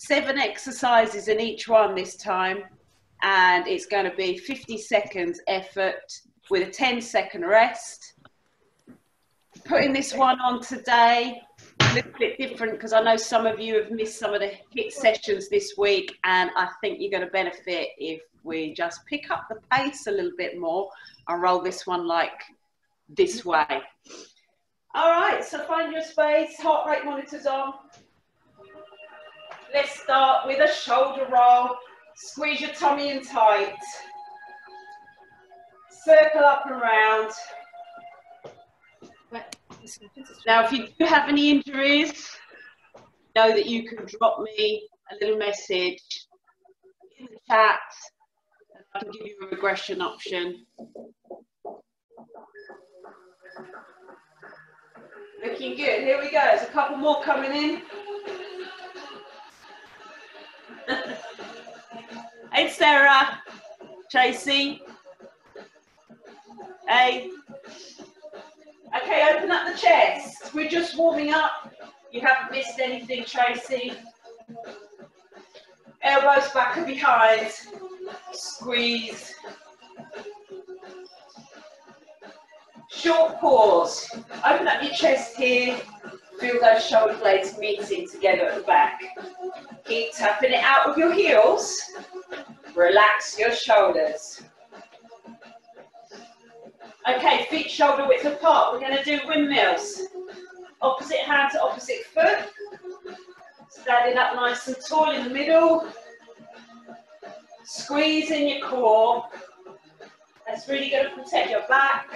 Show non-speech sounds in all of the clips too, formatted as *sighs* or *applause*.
seven exercises in each one this time, and it's going to be 50 seconds effort with a 10 second rest. Putting this one on today, a little bit different because I know some of you have missed some of the HIIT sessions this week, and I think you're going to benefit if we just pick up the pace a little bit more and roll this one like this way. All right, so find your space, heart rate monitors on. Let's start with a shoulder roll. Squeeze your tummy in tight. Circle up and round. Now, if you do have any injuries, know that you can drop me a little message in the chat. And I can give you a regression option. Looking good. Here we go. There's a couple more coming in. Sarah. Tracy. Hey. Okay, open up the chest. We're just warming up. You haven't missed anything, Tracy. Elbows back and behind. Squeeze. Short pause. Open up your chest here. Feel those shoulder blades meeting together at the back. Keep tapping it out with your heels. Relax your shoulders. Okay, feet shoulder width apart. We're going to do windmills. Opposite hand to opposite foot. Standing up nice and tall in the middle. Squeezing your core. That's really going to protect your back.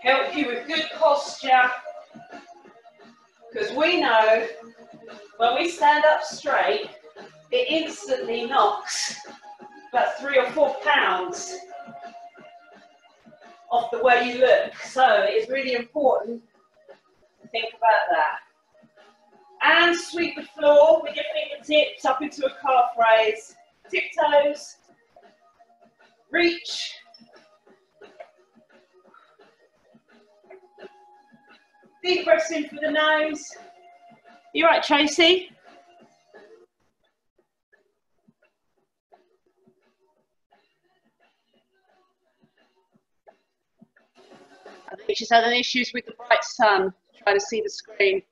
Help you with good posture. Because we know when we stand up straight, it instantly knocks about three or four pounds off the way you look. So it's really important to think about that. And sweep the floor with your fingertips up into a calf raise. Tiptoes. Reach. Deep breaths in through the nose. You right, Tracy? I think she's having issues with the bright sun, trying to see the screen.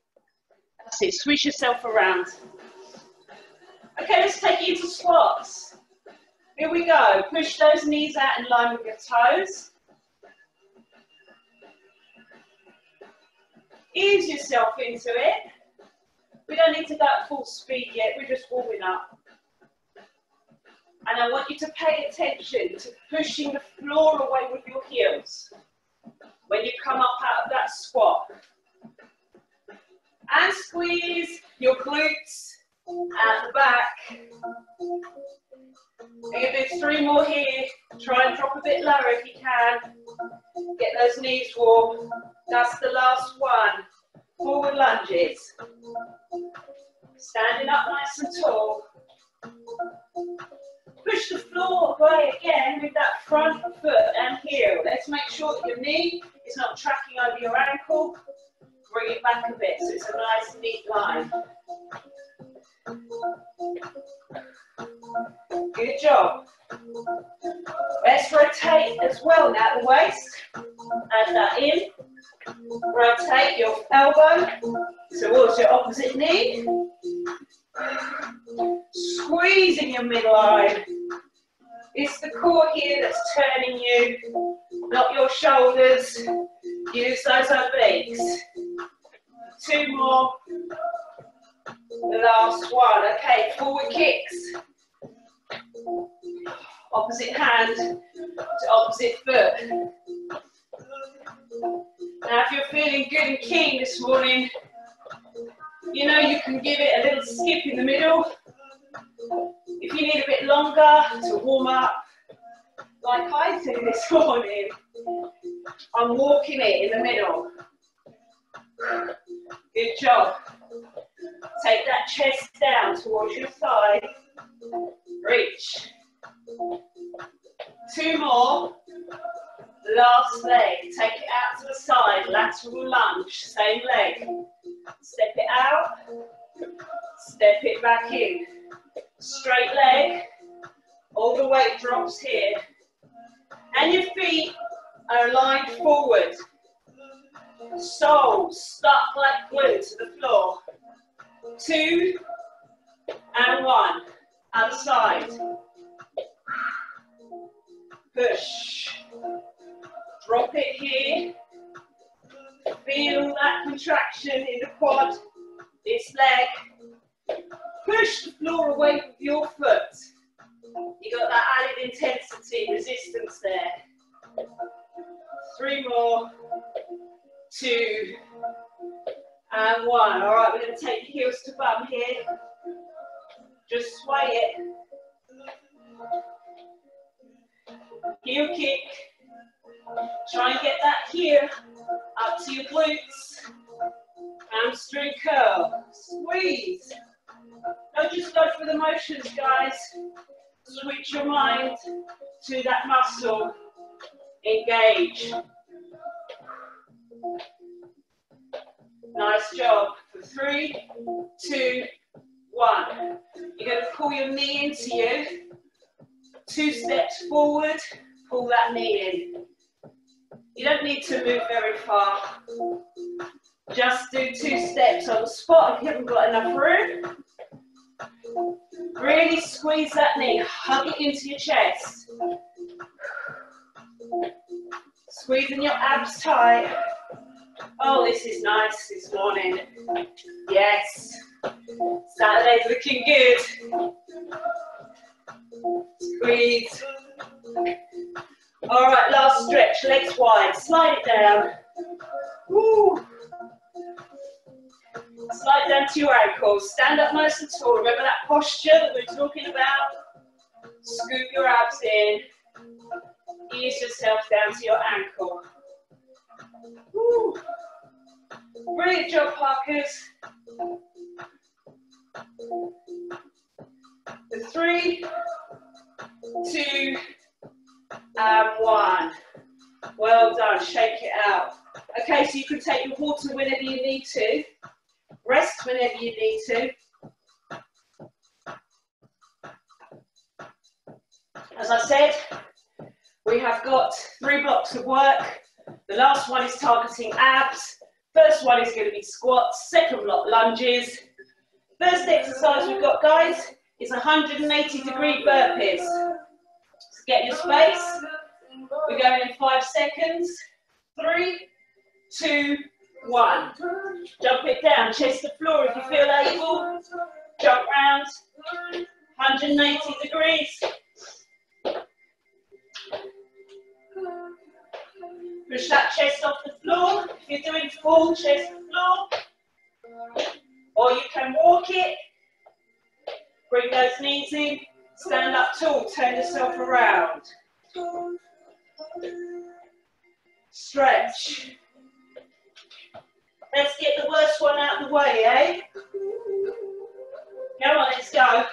That's it, swish yourself around. Okay, let's take you into squats. Here we go. Push those knees out in line with your toes. Ease yourself into it. We don't need to go at full speed yet, we're just warming up. And I want you to pay attention to pushing the floor away with your heels when you come up out of that squat. And squeeze your glutes at the back. I'm going to do three more here. Try and drop a bit lower if you can. Get those knees warm. That's the last one. Forward lunges. Standing up nice and tall. Push the floor away again with that front foot and heel. Let's make sure that your knee is not tracking over your ankle. Bring it back a bit so it's a nice neat line. Good job. Let's rotate as well now the waist. Add that in. Rotate your elbow towards your opposite knee. Squeezing your midline. It's the core here that's turning you, not your shoulders. Use those obliques. Two more. The last one. Okay, forward kicks. Opposite hand to opposite foot. Now, if you're feeling good and keen this morning, you know you can give it a little skip in the middle. If you need a bit longer to warm up, like I do this *laughs* morning, I'm walking it in the middle. Good job. Take that chest down towards your side. Reach. Two more. Last leg. Take it out to the side. Lateral lunge. Same leg. Step it out. Step it back in. Straight leg. All the weight drops here. And your feet are aligned forward. Soles stuck like glue to the floor. Two and one. Other side. Push. Drop it here. Feel that contraction in the quad, this leg. Push the floor away with your foot. You got that added intensity, resistance there. Three more, two, and one. All right, we're going to take heels to bum here. Just sway it. Heel kick. Try and get that here up to your glutes. Hamstring curl. Squeeze. Don't just go for the motions, guys. Switch your mind to that muscle. Engage. Nice job. For three, two, one. You're going to pull your knee into you. Two steps forward, pull that knee in. You don't need to move very far. Just do two steps on the spot if you haven't got enough room. Really squeeze that knee, hug it into your chest. Squeezing your abs tight. Oh, this is nice this morning. Yes. Saturday's looking good. Squeeze. All right, last stretch, legs wide. Slide it down. Woo. Slide down to your ankles. Stand up nice and tall. Remember that posture that we're talking about? Scoop your abs in. Ease yourself down to your ankle. Woo. Brilliant job, Parkers. The three, two, and one. Well done, shake it. Okay, so you can take your water whenever you need to. Rest whenever you need to. As I said, we have got three blocks of work. The last one is targeting abs. First one is going to be squats. Second block, lunges. First exercise we've got, guys, is 180 degree burpees. So get your space. We're going in five seconds. Three, two, one. Jump it down, chest to floor if you feel able. Jump round. 180 degrees. Push that chest off the floor. If you're doing full chest to floor. Or you can walk it. Bring those knees in. Stand up tall. Turn yourself around. Stretch. Let's get the worst one out of the way, eh? Come on, let's go.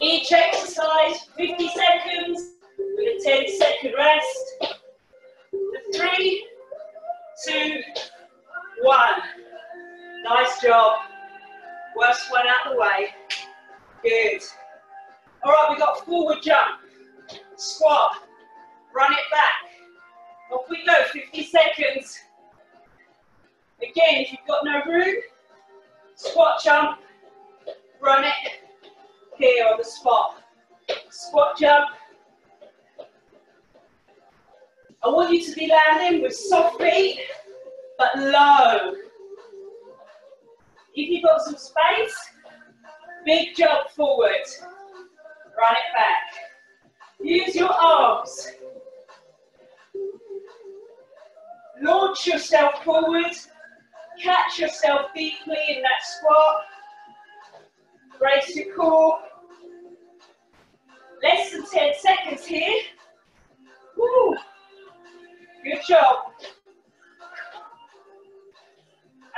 Each exercise, 50 seconds, with a 10 second rest. Three, two, one. Nice job. Worst one out of the way. Good. All right, we've got forward jump, squat, run it back. Off we go, 50 seconds. Again, if you've got no room, squat jump, run it here on the spot. Squat jump. I want you to be landing with soft feet, but low. If you've got some space, big jump forward. Run it back. Use your arms. Launch yourself forward. Catch yourself deeply in that squat. Brace your core. Less than 10 seconds here. Woo. Good job.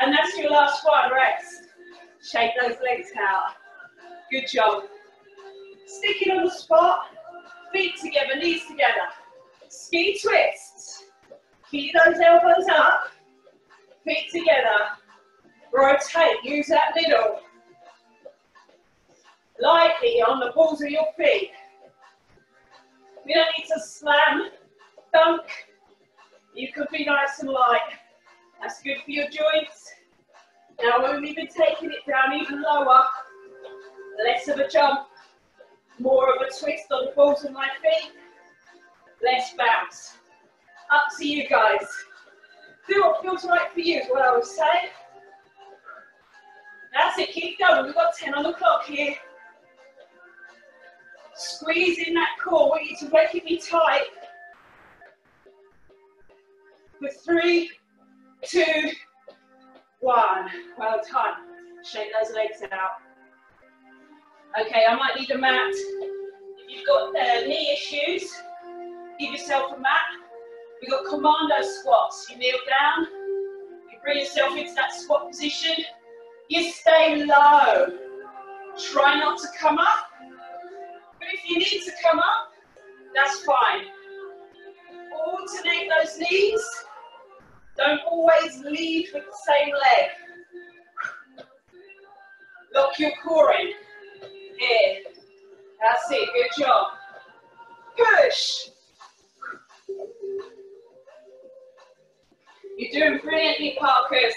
And that's your last one, rest. Shake those legs out. Good job. Sticking on the spot, feet together, knees together. Ski twists. Keep those elbows up. Feet together. Rotate, use that middle. Lightly on the balls of your feet. We don't need to slam, dunk. You could be nice and light. That's good for your joints. Now we've even taking it down even lower. Less of a jump, more of a twist on the balls of my feet. Less bounce. Up to you guys. Do what feels right for you is what I would say. That's it, keep going. We've got 10 on the clock here. Squeeze in that core. We need to make it be tight. For three, two, one. Well done. Shake those legs out. Okay, I might need a mat. If you've got uh, knee issues, give yourself a mat. We've got commando squats. You kneel down, you bring yourself into that squat position. You stay low. Try not to come up. But if you need to come up, that's fine. Alternate those knees. Don't always lead with the same leg. Lock your core in. Here. That's it. Good job. Push. You're doing brilliantly, Parkers.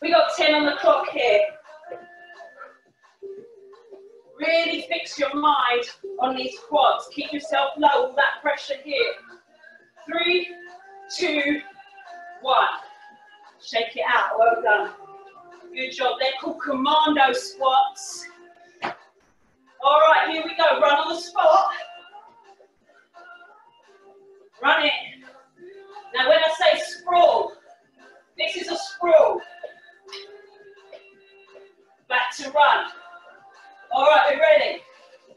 We got 10 on the clock here. Really fix your mind on these quads. Keep yourself low, all that pressure here. Three, two, one. Shake it out, well done. Good job, they're called commando squats. All right, here we go, run on the spot. Run it. Now when I say sprawl, this is a sprawl. Back to run. All right, we're ready.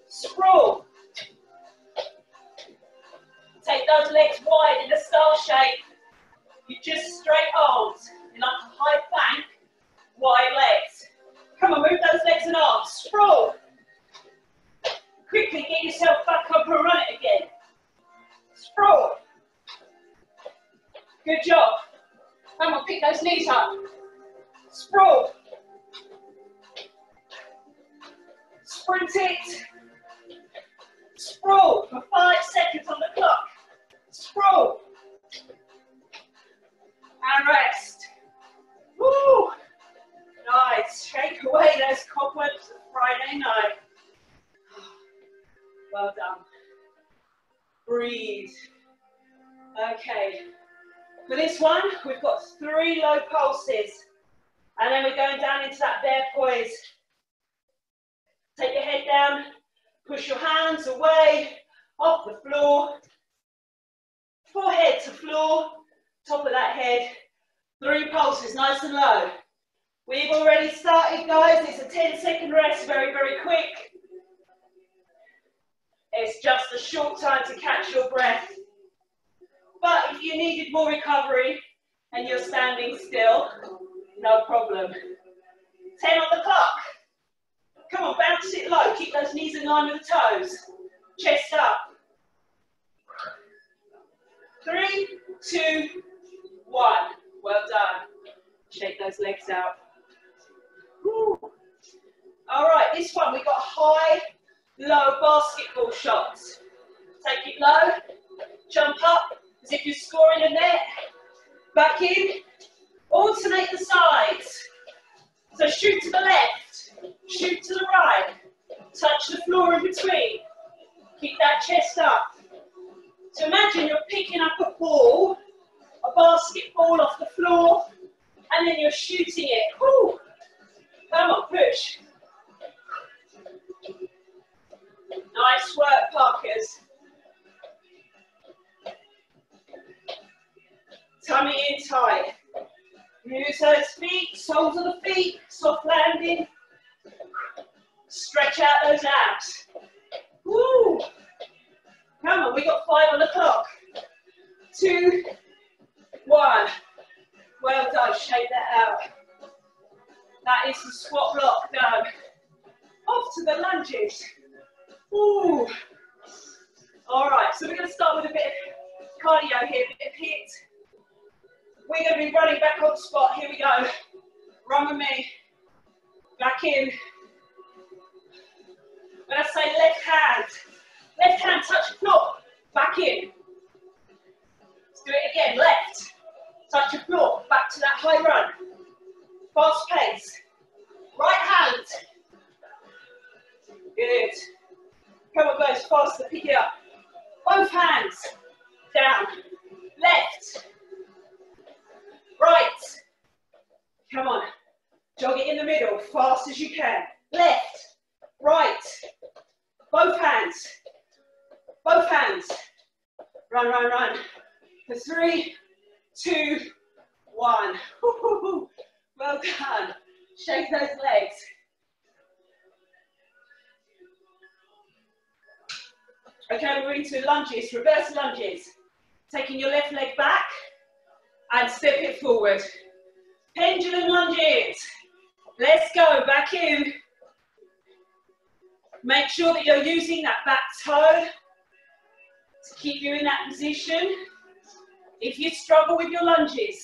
Sprawl. Take those legs wide in a star shape. You just straight arms in a high plank, wide legs. Come on, move those legs and arms. Sprawl. Quickly get yourself back up and run Good job. Come on, pick those knees up. Sprawl. Sprint it. Sprawl for five seconds on the clock. Sprawl. And rest. Woo! Nice. Shake away those cobwebs of Friday night. *sighs* Well done. Breathe. Okay. For this one, we've got three low pulses. And then we're going down into that bear poise. Take your head down, push your hands away, off the floor, forehead to floor, top of that head, three pulses, nice and low. We've already started, guys. It's a 10 second rest, very, very quick. It's just a short time to catch your breath. But if you needed more recovery and you're standing still, no problem. 10 on the clock. Come on, bounce it low. Keep those knees in line with the toes. Chest up. Three, two, one. Well done. Shake those legs out. Woo. All right, this one, we got high, low basketball shots. Take it low, jump up, as if you're scoring a net. Back in, alternate the sides. So shoot to the left, shoot to the right, touch the floor in between. Keep that chest up. So imagine you're picking up a ball, a basketball off the floor, and then you're shooting it. Woo. Come on, push. Nice work, Parkers. Tummy in tight. Use those feet, soles of the feet, soft landing. Stretch out those abs. Woo! Come on, we got five on the clock. Two, one. Well done, shake that out. That is the squat block done. Off to the lunges. Ooh. All right, so we're going to start with a bit of cardio here, a bit of HIIT We're going to be running back on the spot. Here we go. Run with me. Back in. When I say left hand, left hand touch floor. Back in. Let's do it again. Left. Touch the floor. Back to that high run. Fast pace. Right hand. Good. Come on, guys. Faster. Pick it up. Both hands. Down. Left. Right. Come on. Jog it in the middle, fast as you can. Left, right, both hands, both hands. Run, run, run. For three, two, one. *laughs* Well done. Shake those legs. Okay, we're into lunges, reverse lunges. Taking your left leg back and step it forward. Pendulum lunges. Let's go, back in. Make sure that you're using that back toe to keep you in that position. If you struggle with your lunges,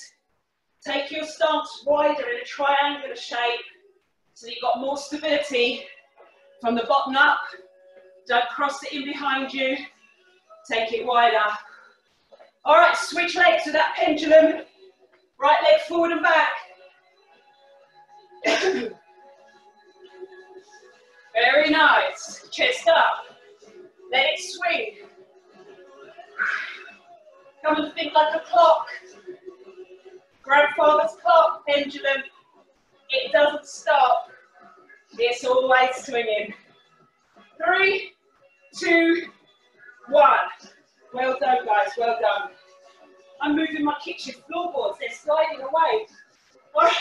take your stance wider in a triangular shape so you've got more stability from the bottom up. Don't cross it in behind you. Take it wider. All right, switch legs with that pendulum. Right leg forward and back. *coughs* Very nice. Chest up. Let it swing. Come and think like a clock. Grandfather's clock, pendulum. It doesn't stop. It's always swinging. Three, two, one. Well done, guys. Well done. I'm moving my kitchen floorboards. They're sliding away. All right,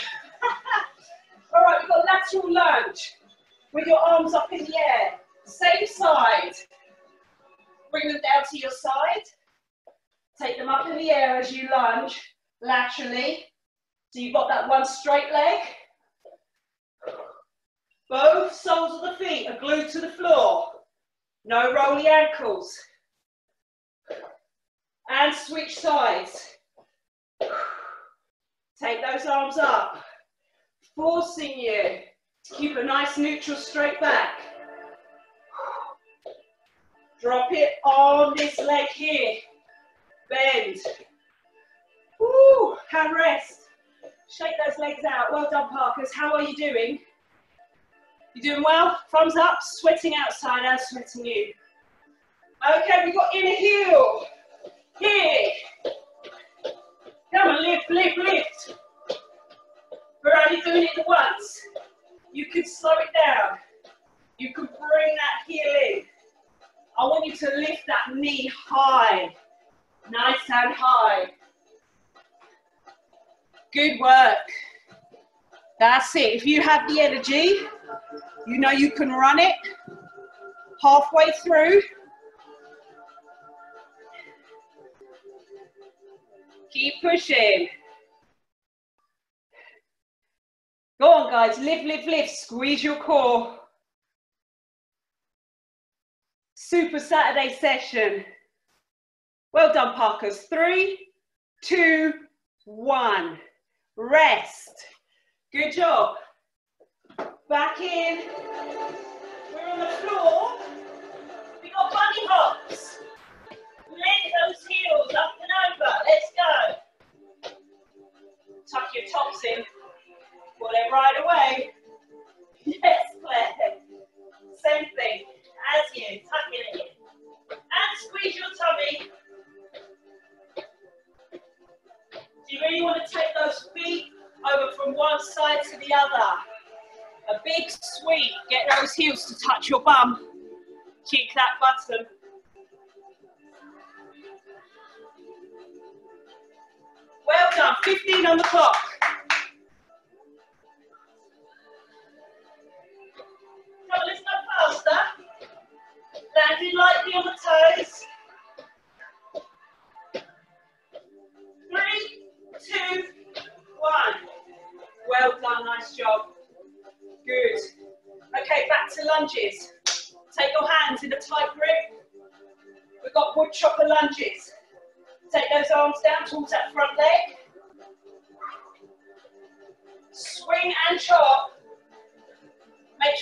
*laughs* All right we've got lateral lunge with your arms up in the air. Same side. Bring them down to your side. Take them up in the air as you lunge laterally. So you've got that one straight leg. Both soles of the feet are glued to the floor. No rolly ankles. And switch sides. Take those arms up, forcing you to keep a nice neutral straight back. Drop it on this leg here. Bend. Woo, hand rest. Shake those legs out. Well done, Parkers. How are you doing? You doing well? Thumbs up. Sweating outside and sweating you. Okay, we've got inner heel. Here. Come on, lift, lift, lift. We're only doing it once. You can slow it down. You can bring that heel in. I want you to lift that knee high. Nice and high. Good work. That's it. If you have the energy, you know you can run it halfway through. Keep pushing. Go on, guys. Lift, lift, lift. Squeeze your core. Super Saturday session. Well done, Parkers. Three, two, one. Rest. Good job. Back in. We're on the floor. We got bunny hops. Lift those heels up and over. Let's go. Tuck your tops in. Pull it right away. *laughs* Yes, Claire. Same thing. As you, tucking it in. And squeeze your tummy. Do you really want to take those feet over from one side to the other? A big sweep. Get those heels to touch your bum. Kick that button. Well 15 on the clock.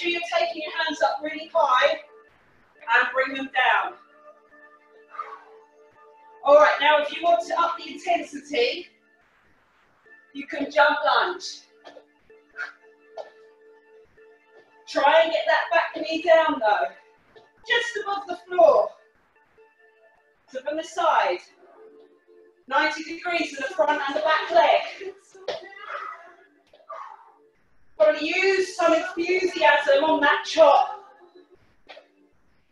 Sure you're taking your hands up really high and bring them down. All right, now if you want to up the intensity, you can jump lunge. Try and get that back knee down though, just above the floor. So from the side, 90 degrees in the front and the back leg. Probably use some enthusiasm on that chop.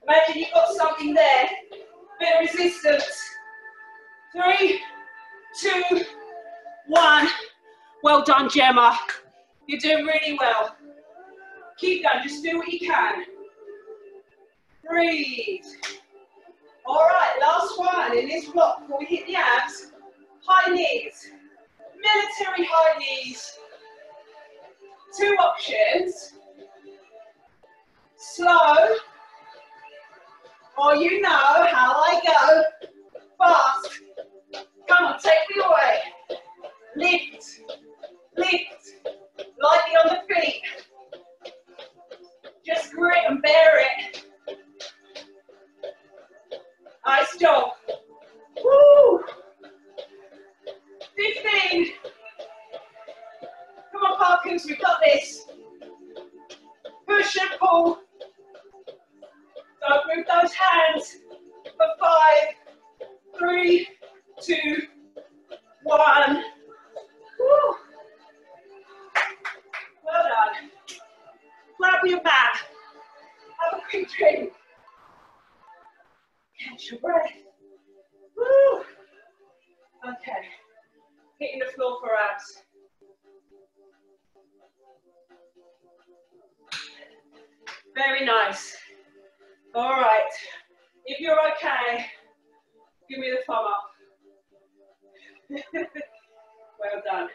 Imagine you've got something there, bit of resistance. Three, two, one. Well done, Gemma. You're doing really well. Keep going, just do what you can. Breathe. All right, last one in this block before we hit the abs. High knees, military high knees. Two options. Slow, or you know how I go. Fast. Come on, take me away. Lift, up. *laughs* well done.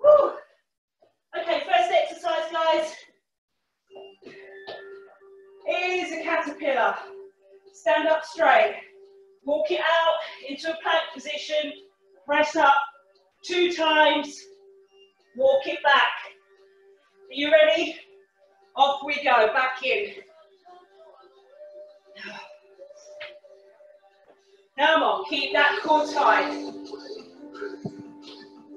Woo. Okay, first exercise, guys is a caterpillar. Stand up straight. Walk it out into a plank position. Press up two times. Walk it back. Are you ready? Off we go, back in. Come on, keep that core tight.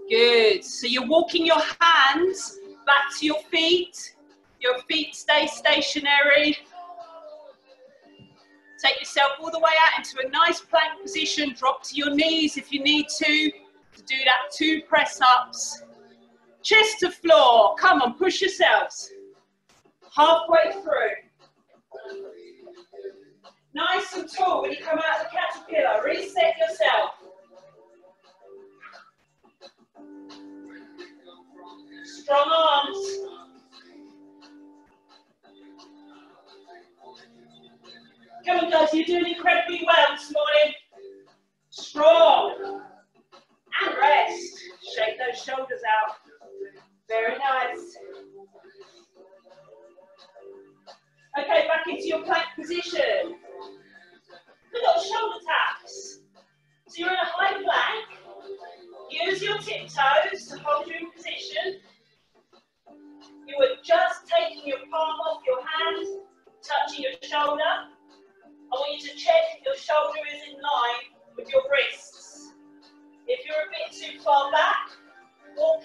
Good. So you're walking your hands back to your feet. Your feet stay stationary. Take yourself all the way out into a nice plank position. Drop to your knees if you need to. To do that, two press ups. Chest to floor. Come on, push yourselves. Halfway through. Nice and tall when you come out of the caterpillar. Reset yourself. Strong arms. Come on guys, you're doing incredibly well this morning. Strong. And rest. Shake those shoulders out. Very nice. Okay, back into your plank position. We've got shoulder taps. So you're in a high plank. Use your tiptoes to hold you in position. You are just taking your palm off your hand, touching your shoulder. I want you to check if your shoulder is in line with your wrists. If you're a bit too far back, walk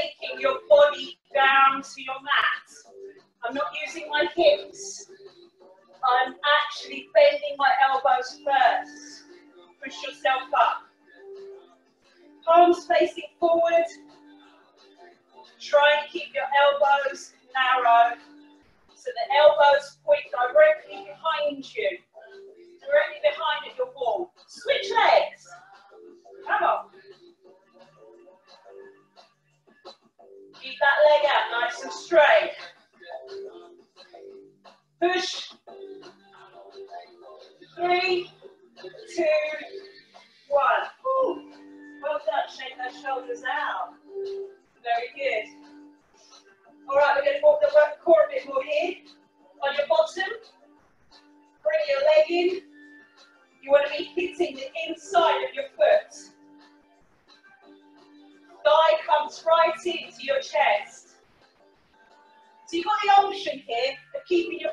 taking your body down to your mat. I'm not using my hips. I'm actually bending my elbows first. Push yourself up. Palms facing forward. Try and keep your elbows narrow so the elbows point directly behind you. Directly behind at your wall. Switch legs. Come on. Nice and straight. Push. Three, two, one. Ooh. Well done. Shake those shoulders out. Very good. All right, we're going to walk the core a bit more here. On your bottom, bring your leg in. You want to be hitting the inside of your into your chest. So you've got the option here of keeping your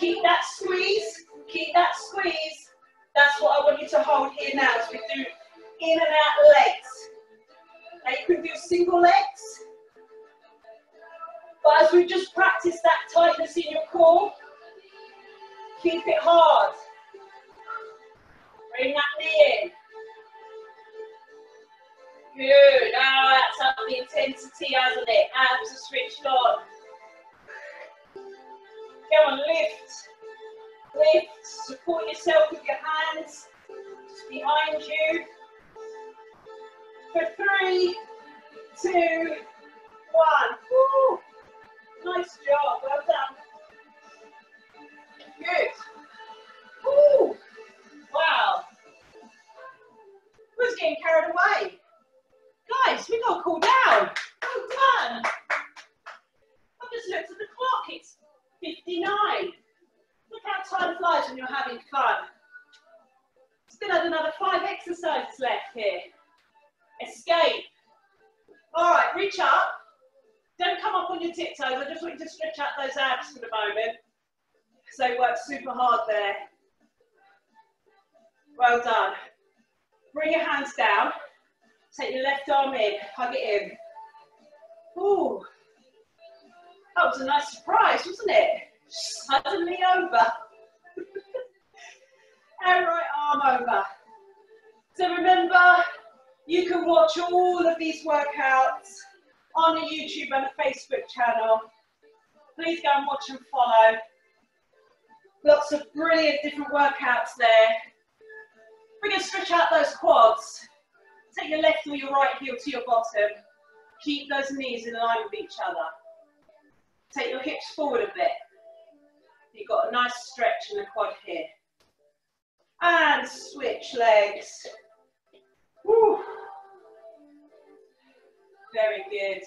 keep that squeeze, keep that squeeze. That's what I want you to hold here now as we do in and out legs. Now you can do single legs, but as we just practice that tightness in your core, keep it hard. Bring that knee in. Good. Now that's up the intensity, hasn't it? Abs are switched on. Come on, lift. Lift. Support yourself with your hands behind you. For three, two, one. Woo. Nice job. Well done. Good. Woo. Wow. Who's getting carried away? Guys, we got cool down. Well done. 59. Look how time flies when you're having fun. Still have another five exercises left here. Escape. All right, reach up. Don't come up on your tiptoes. I just want you to stretch out those abs for the moment. So work super hard there. Well done. Bring your hands down. Take your left arm in, hug it in. Ooh, that was a nice surprise, wasn't it? Suddenly over. *laughs* and right arm over. So remember, you can watch all of these workouts on the YouTube and Facebook channel. Please go and watch and follow. Lots of brilliant different workouts there. We're going to stretch out those quads. Take your left or your right heel to your bottom. Keep those knees in line with each other. Take your hips forward a bit. You've got a nice stretch in the quad here. And switch legs. Woo. Very good.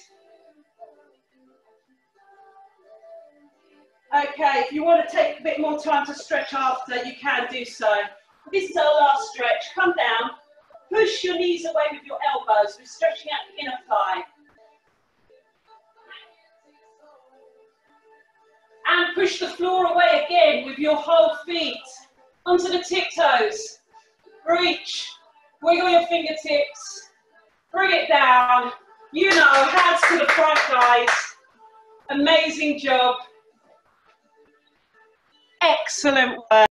Okay, if you want to take a bit more time to stretch after, you can do so. This is our last stretch. Come down. Push your knees away with your elbows. We're stretching out the inner thigh. And push the floor away again with your whole feet onto the tiptoes. Reach. Wiggle your fingertips. Bring it down. You know, hands to the front, guys. Amazing job. Excellent work.